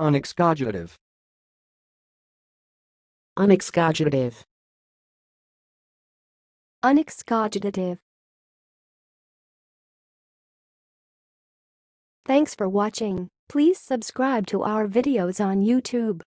Unexcogitative. unexcogitative, Unexcogitative. Thanks for watching. Please subscribe to our videos on YouTube.